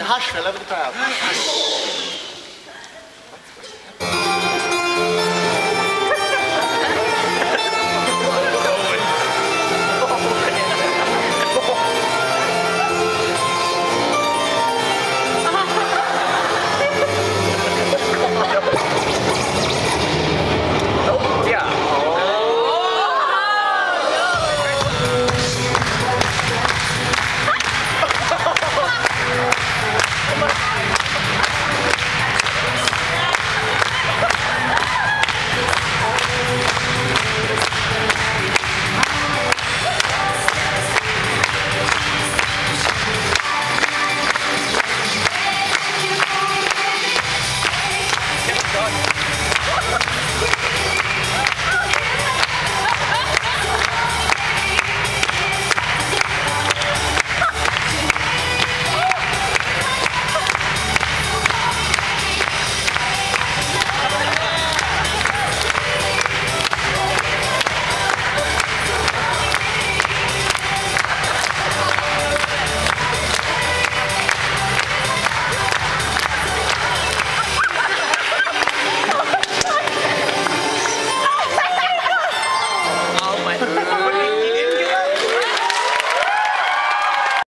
hush, fell over the crowd.